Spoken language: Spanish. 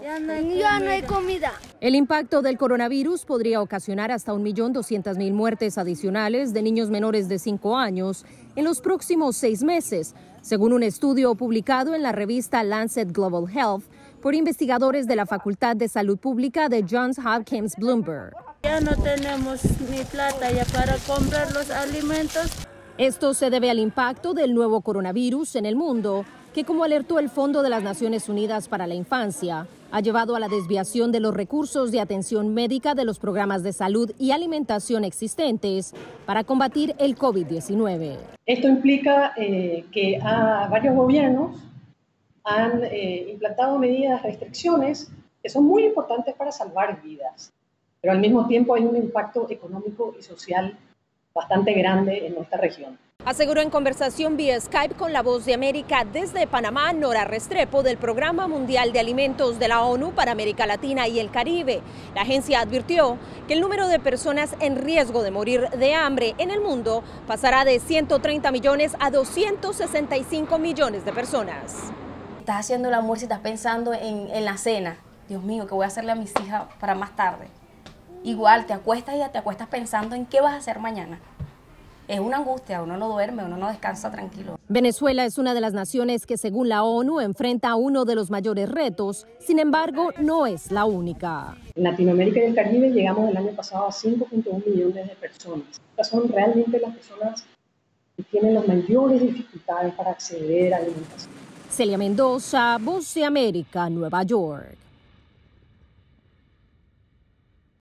Ya no hay, comida. El impacto del coronavirus podría ocasionar hasta 1.200.000 muertes adicionales de niños menores de 5 años en los próximos seis meses, según un estudio publicado en la revista Lancet Global Health por investigadores de la Facultad de Salud Pública de Johns Hopkins Bloomberg. Ya no tenemos ni plata ya para comprar los alimentos. Esto se debe al impacto del nuevo coronavirus en el mundo, que como alertó el Fondo de las Naciones Unidas para la Infancia, ha llevado a la desviación de los recursos de atención médica de los programas de salud y alimentación existentes para combatir el COVID-19. Esto implica eh, que varios gobiernos han eh, implantado medidas, restricciones que son muy importantes para salvar vidas, pero al mismo tiempo hay un impacto económico y social bastante grande en nuestra región. Aseguró en conversación vía Skype con la Voz de América desde Panamá, Nora Restrepo, del Programa Mundial de Alimentos de la ONU para América Latina y el Caribe. La agencia advirtió que el número de personas en riesgo de morir de hambre en el mundo pasará de 130 millones a 265 millones de personas. Estás haciendo el amor si estás pensando en, en la cena. Dios mío, ¿qué voy a hacerle a mis hijas para más tarde? Igual te acuestas y ya te acuestas pensando en qué vas a hacer mañana es una angustia, uno no duerme, uno no descansa tranquilo. Venezuela es una de las naciones que según la ONU enfrenta uno de los mayores retos, sin embargo no es la única. En Latinoamérica y el Caribe llegamos el año pasado a 5.1 millones de personas. Estas son realmente las personas que tienen las mayores dificultades para acceder a alimentación. Celia Mendoza, Voz de América, Nueva York.